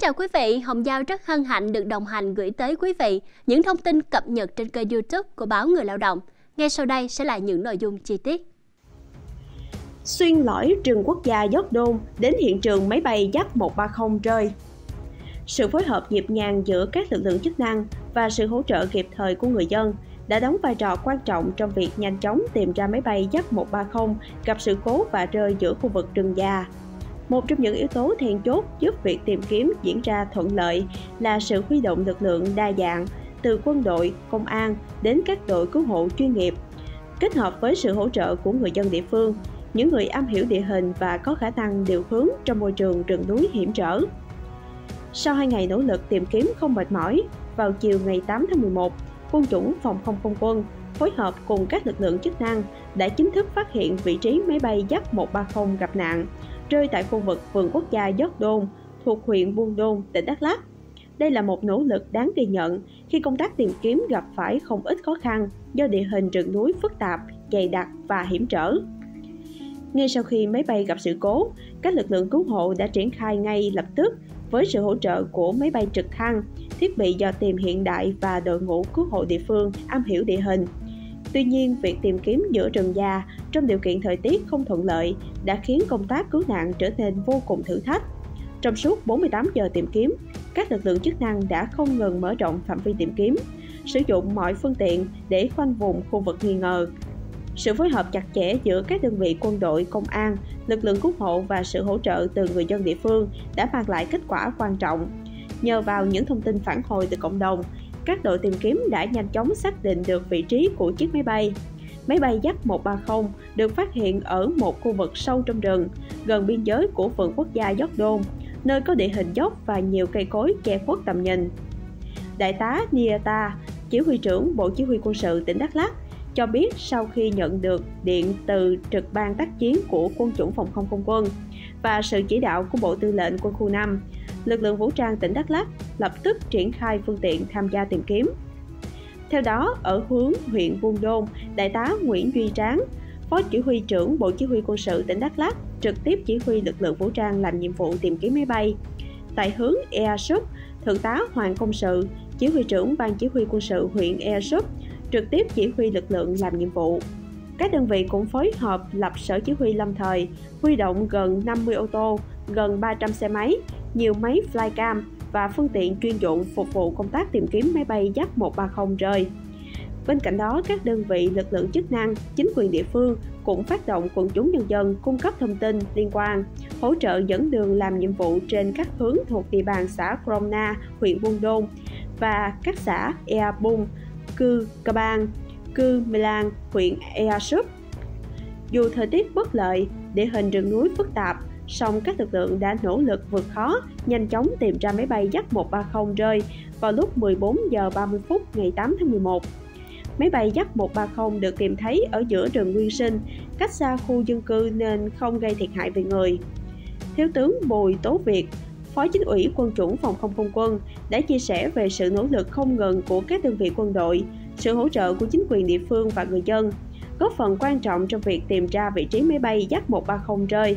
chào quý vị, Hồng Giao rất hân hạnh được đồng hành gửi tới quý vị những thông tin cập nhật trên kênh youtube của báo Người Lao động. Ngay sau đây sẽ là những nội dung chi tiết. Xuyên lõi trường quốc gia Gióc Đôn đến hiện trường máy bay Yak 130 rơi. Sự phối hợp nhịp nhàng giữa các lực lượng chức năng và sự hỗ trợ kịp thời của người dân đã đóng vai trò quan trọng trong việc nhanh chóng tìm ra máy bay Yak 130 gặp sự cố và rơi giữa khu vực rừng già một trong những yếu tố then chốt giúp việc tìm kiếm diễn ra thuận lợi là sự huy động lực lượng đa dạng từ quân đội, công an đến các đội cứu hộ chuyên nghiệp, kết hợp với sự hỗ trợ của người dân địa phương, những người am hiểu địa hình và có khả năng điều hướng trong môi trường rừng núi hiểm trở. Sau hai ngày nỗ lực tìm kiếm không mệt mỏi, vào chiều ngày 8 tháng 11, quân chủng phòng không không quân phối hợp cùng các lực lượng chức năng đã chính thức phát hiện vị trí máy bay Yak 130 gặp nạn rơi tại khu vực vườn quốc gia Dốc Đôn thuộc huyện Buôn Đôn, tỉnh Đắk Lắk. Đây là một nỗ lực đáng ghi nhận khi công tác tìm kiếm gặp phải không ít khó khăn do địa hình rừng núi phức tạp, dày đặc và hiểm trở. Ngay sau khi máy bay gặp sự cố, các lực lượng cứu hộ đã triển khai ngay lập tức với sự hỗ trợ của máy bay trực thăng, thiết bị dò tìm hiện đại và đội ngũ cứu hộ địa phương am hiểu địa hình – Tuy nhiên, việc tìm kiếm giữa rừng già trong điều kiện thời tiết không thuận lợi đã khiến công tác cứu nạn trở nên vô cùng thử thách. Trong suốt 48 giờ tìm kiếm, các lực lượng chức năng đã không ngừng mở rộng phạm vi tìm kiếm, sử dụng mọi phương tiện để khoanh vùng khu vực nghi ngờ. Sự phối hợp chặt chẽ giữa các đơn vị quân đội, công an, lực lượng cứu hộ và sự hỗ trợ từ người dân địa phương đã mang lại kết quả quan trọng. Nhờ vào những thông tin phản hồi từ cộng đồng, các đội tìm kiếm đã nhanh chóng xác định được vị trí của chiếc máy bay. Máy bay Yak 130 được phát hiện ở một khu vực sâu trong rừng, gần biên giới của vườn quốc gia Jordan, nơi có địa hình dốc và nhiều cây cối che khuất tầm nhìn. Đại tá Niata, chỉ huy trưởng Bộ Chỉ huy quân sự tỉnh Đắk Lắk, cho biết sau khi nhận được điện từ trực ban tác chiến của quân chủng phòng không không quân và sự chỉ đạo của Bộ Tư lệnh Quân khu 5, lực lượng vũ trang tỉnh Đắk Lắk lập tức triển khai phương tiện tham gia tìm kiếm. Theo đó, ở hướng huyện Buôn Đôn, Đại tá Nguyễn Duy Tráng, Phó Chỉ huy trưởng Bộ Chỉ huy quân sự tỉnh Đắk Lắk trực tiếp chỉ huy lực lượng vũ trang làm nhiệm vụ tìm kiếm máy bay. Tại hướng Ea Súp, Thượng tá Hoàng Công Sự, Chỉ huy trưởng Ban Chỉ huy quân sự huyện Ea Súp, trực tiếp chỉ huy lực lượng làm nhiệm vụ. Các đơn vị cũng phối hợp lập sở chỉ huy lâm thời, huy động gần 50 ô tô, gần 300 xe máy, nhiều máy flycam và phương tiện chuyên dụng phục vụ công tác tìm kiếm máy bay Yak 130 rơi. Bên cạnh đó, các đơn vị lực lượng chức năng, chính quyền địa phương cũng phát động quần chúng nhân dân cung cấp thông tin liên quan, hỗ trợ dẫn đường làm nhiệm vụ trên các hướng thuộc địa bàn xã Kromna, huyện Buôn Đôn và các xã Ea Bung, Cư Ca Bang, Cư Melang, huyện Ea Súp. Dù thời tiết bất lợi, địa hình rừng núi phức tạp, song các lực lượng đã nỗ lực vượt khó, nhanh chóng tìm ra máy bay Yak 130 rơi vào lúc 14 giờ 30 phút ngày 8 tháng 11. Máy bay Yak 130 được tìm thấy ở giữa rừng nguyên sinh, cách xa khu dân cư nên không gây thiệt hại về người. Thiếu tướng Bùi Tố Việt, Phó Chính ủy Quân chủng Phòng không không quân đã chia sẻ về sự nỗ lực không ngừng của các đơn vị quân đội, sự hỗ trợ của chính quyền địa phương và người dân, góp phần quan trọng trong việc tìm ra vị trí máy bay Yak 130 rơi.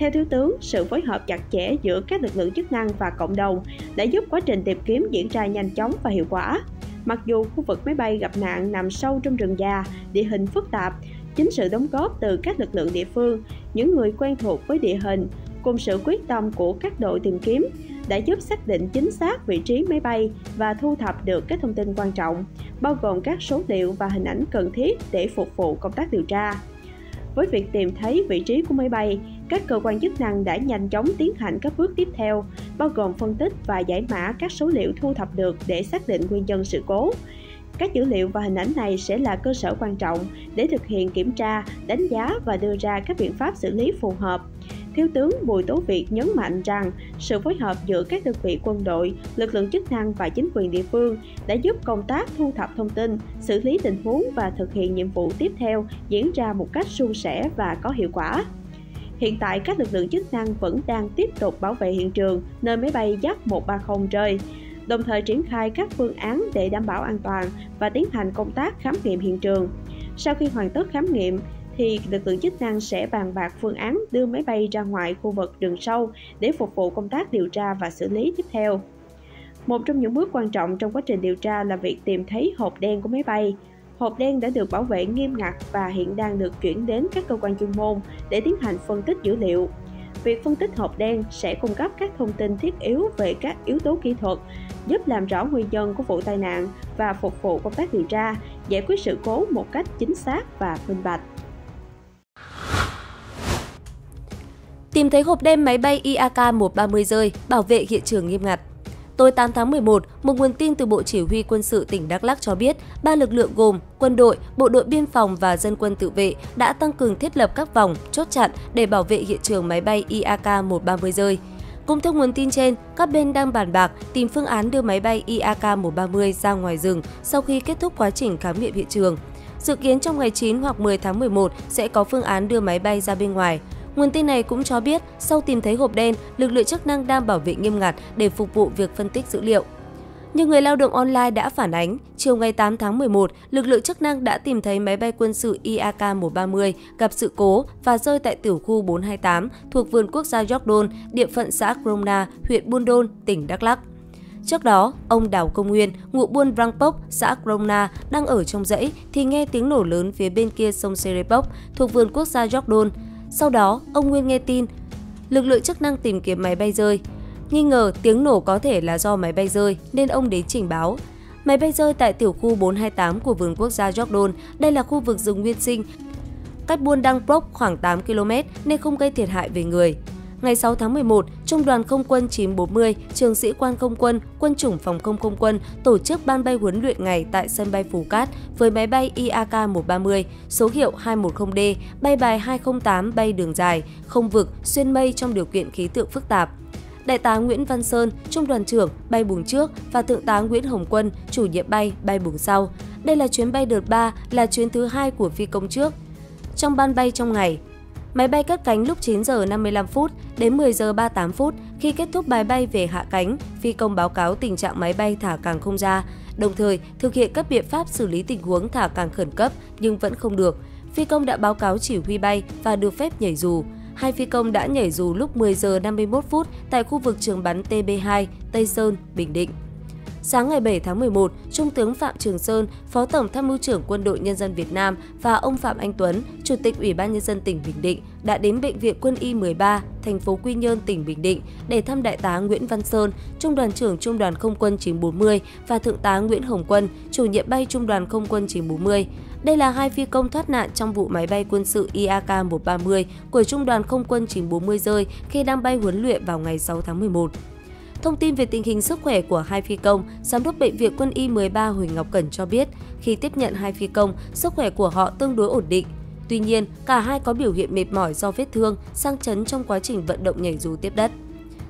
Theo Thiếu tướng, sự phối hợp chặt chẽ giữa các lực lượng chức năng và cộng đồng đã giúp quá trình tìm kiếm diễn ra nhanh chóng và hiệu quả. Mặc dù khu vực máy bay gặp nạn nằm sâu trong rừng già, địa hình phức tạp, chính sự đóng góp từ các lực lượng địa phương, những người quen thuộc với địa hình, cùng sự quyết tâm của các đội tìm kiếm đã giúp xác định chính xác vị trí máy bay và thu thập được các thông tin quan trọng, bao gồm các số liệu và hình ảnh cần thiết để phục vụ công tác điều tra. Với việc tìm thấy vị trí của máy bay, các cơ quan chức năng đã nhanh chóng tiến hành các bước tiếp theo, bao gồm phân tích và giải mã các số liệu thu thập được để xác định nguyên nhân sự cố. Các dữ liệu và hình ảnh này sẽ là cơ sở quan trọng để thực hiện kiểm tra, đánh giá và đưa ra các biện pháp xử lý phù hợp. Thiếu tướng Bùi Tố Việt nhấn mạnh rằng sự phối hợp giữa các đơn vị quân đội, lực lượng chức năng và chính quyền địa phương đã giúp công tác thu thập thông tin, xử lý tình huống và thực hiện nhiệm vụ tiếp theo diễn ra một cách suôn sẻ và có hiệu quả. Hiện tại các lực lượng chức năng vẫn đang tiếp tục bảo vệ hiện trường nơi máy bay Yak 130 rơi, đồng thời triển khai các phương án để đảm bảo an toàn và tiến hành công tác khám nghiệm hiện trường. Sau khi hoàn tất khám nghiệm, thì lực lượng chức năng sẽ bàn bạc phương án đưa máy bay ra ngoài khu vực đường sâu để phục vụ công tác điều tra và xử lý tiếp theo. Một trong những bước quan trọng trong quá trình điều tra là việc tìm thấy hộp đen của máy bay. Hộp đen đã được bảo vệ nghiêm ngặt và hiện đang được chuyển đến các cơ quan chuyên môn để tiến hành phân tích dữ liệu. Việc phân tích hộp đen sẽ cung cấp các thông tin thiết yếu về các yếu tố kỹ thuật, giúp làm rõ nguyên nhân của vụ tai nạn và phục vụ công tác điều tra, giải quyết sự cố một cách chính xác và minh bạch. Tìm thấy hộp đen máy bay IAK-130 rơi, bảo vệ hiện trường nghiêm ngặt. Tối 8 tháng 11, một nguồn tin từ Bộ Chỉ huy Quân sự tỉnh Đắk Lắk cho biết, ba lực lượng gồm quân đội, bộ đội biên phòng và dân quân tự vệ đã tăng cường thiết lập các vòng, chốt chặn để bảo vệ hiện trường máy bay IAK-130 rơi. Cũng theo nguồn tin trên, các bên đang bàn bạc tìm phương án đưa máy bay IAK-130 ra ngoài rừng sau khi kết thúc quá trình khám nghiệm hiện trường. Dự kiến trong ngày 9 hoặc 10 tháng 11 sẽ có phương án đưa máy bay ra bên ngoài. Nguồn tin này cũng cho biết, sau tìm thấy hộp đen, lực lượng chức năng đang bảo vệ nghiêm ngặt để phục vụ việc phân tích dữ liệu. Như người lao động online đã phản ánh, chiều ngày 8 tháng 11, lực lượng chức năng đã tìm thấy máy bay quân sự IAK-130 gặp sự cố và rơi tại tiểu khu 428 thuộc vườn quốc gia Jordan, địa phận xã Kromna, huyện Buôn Đôn, tỉnh Đắk Lắk. Trước đó, ông Đào Công Nguyên, ngụ buôn Brangpok, xã Kromna, đang ở trong dãy thì nghe tiếng nổ lớn phía bên kia sông Serepok thuộc vườn quốc gia Jordan. Sau đó, ông Nguyên nghe tin lực lượng chức năng tìm kiếm máy bay rơi. Nghi ngờ tiếng nổ có thể là do máy bay rơi nên ông đến trình báo. Máy bay rơi tại tiểu khu 428 của vườn quốc gia Jordan, đây là khu vực rừng nguyên sinh, cách buôn Đăng Prok khoảng 8 km nên không gây thiệt hại về người. Ngày 6 tháng 11, Trung đoàn Không quân 940, Trường sĩ quan không quân, Quân chủng phòng không không quân tổ chức ban bay huấn luyện ngày tại sân bay Phú Cát với máy bay IAK-130, số hiệu 210D, bay bài 208 bay đường dài, không vực, xuyên mây trong điều kiện khí tượng phức tạp. Đại tá Nguyễn Văn Sơn, Trung đoàn trưởng, bay buồng trước và Thượng tá Nguyễn Hồng Quân, chủ nhiệm bay, bay buồng sau. Đây là chuyến bay đợt 3, là chuyến thứ hai của phi công trước. Trong ban bay trong ngày, Máy bay cất cánh lúc 9 giờ 55 phút đến 10 giờ 38 phút. Khi kết thúc bài bay về hạ cánh, phi công báo cáo tình trạng máy bay thả càng không ra, đồng thời thực hiện các biện pháp xử lý tình huống thả càng khẩn cấp nhưng vẫn không được. Phi công đã báo cáo chỉ huy bay và được phép nhảy dù. Hai phi công đã nhảy dù lúc 10 giờ 51 phút tại khu vực trường bắn TB2, Tây Sơn, Bình Định. Sáng ngày 7 tháng 11, Trung tướng Phạm Trường Sơn, Phó Tổng Tham mưu trưởng Quân đội Nhân dân Việt Nam và ông Phạm Anh Tuấn, Chủ tịch Ủy ban Nhân dân tỉnh Bình Định đã đến Bệnh viện Quân y 13, thành phố Quy Nhơn, tỉnh Bình Định để thăm Đại tá Nguyễn Văn Sơn, Trung đoàn trưởng Trung đoàn Không quân 940 và Thượng tá Nguyễn Hồng Quân, chủ nhiệm bay Trung đoàn Không quân 940. Đây là hai phi công thoát nạn trong vụ máy bay quân sự IAK-130 của Trung đoàn Không quân 940 rơi khi đang bay huấn luyện vào ngày 6 tháng 11. Thông tin về tình hình sức khỏe của hai phi công, Giám đốc Bệnh viện Quân y 13 Huỳnh Ngọc Cẩn cho biết, khi tiếp nhận hai phi công, sức khỏe của họ tương đối ổn định. Tuy nhiên, cả hai có biểu hiện mệt mỏi do vết thương, sang chấn trong quá trình vận động nhảy dù tiếp đất.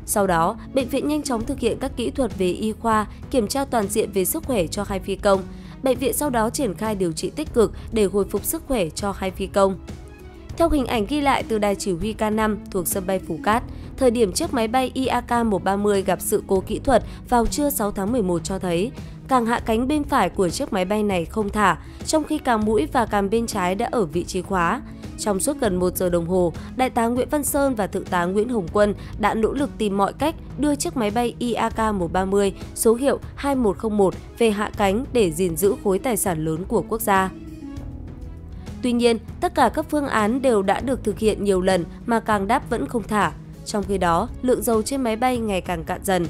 Sau đó, bệnh viện nhanh chóng thực hiện các kỹ thuật về y khoa, kiểm tra toàn diện về sức khỏe cho hai phi công. Bệnh viện sau đó triển khai điều trị tích cực để hồi phục sức khỏe cho hai phi công. Theo hình ảnh ghi lại từ đài chỉ huy K5 thuộc sân bay Phú Cát, thời điểm chiếc máy bay IAK-130 gặp sự cố kỹ thuật vào trưa 6 tháng 11 cho thấy càng hạ cánh bên phải của chiếc máy bay này không thả, trong khi càng mũi và càng bên trái đã ở vị trí khóa. Trong suốt gần 1 giờ đồng hồ, Đại tá Nguyễn Văn Sơn và Thượng tá Nguyễn Hồng Quân đã nỗ lực tìm mọi cách đưa chiếc máy bay IAK-130 số hiệu 2101 về hạ cánh để gìn giữ khối tài sản lớn của quốc gia. Tuy nhiên, tất cả các phương án đều đã được thực hiện nhiều lần mà càng đáp vẫn không thả. Trong khi đó, lượng dầu trên máy bay ngày càng cạn dần.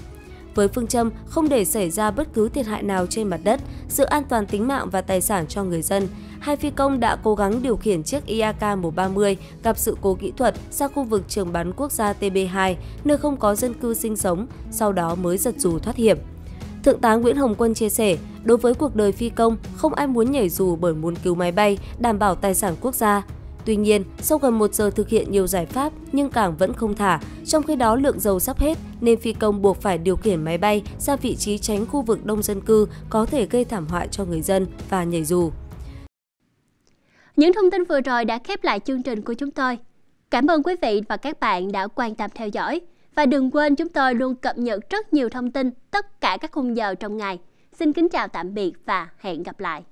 Với phương châm không để xảy ra bất cứ thiệt hại nào trên mặt đất, sự an toàn tính mạng và tài sản cho người dân, hai phi công đã cố gắng điều khiển chiếc IAK-130 gặp sự cố kỹ thuật ra khu vực trường bắn quốc gia TB2, nơi không có dân cư sinh sống, sau đó mới giật dù thoát hiểm. Thượng tá Nguyễn Hồng Quân chia sẻ, đối với cuộc đời phi công, không ai muốn nhảy dù bởi muốn cứu máy bay, đảm bảo tài sản quốc gia. Tuy nhiên, sau gần một giờ thực hiện nhiều giải pháp nhưng cảng vẫn không thả, trong khi đó lượng dầu sắp hết nên phi công buộc phải điều khiển máy bay ra vị trí tránh khu vực đông dân cư có thể gây thảm họa cho người dân và nhảy dù. Những thông tin vừa rồi đã khép lại chương trình của chúng tôi. Cảm ơn quý vị và các bạn đã quan tâm theo dõi. Và đừng quên chúng tôi luôn cập nhật rất nhiều thông tin tất cả các khung giờ trong ngày. Xin kính chào tạm biệt và hẹn gặp lại.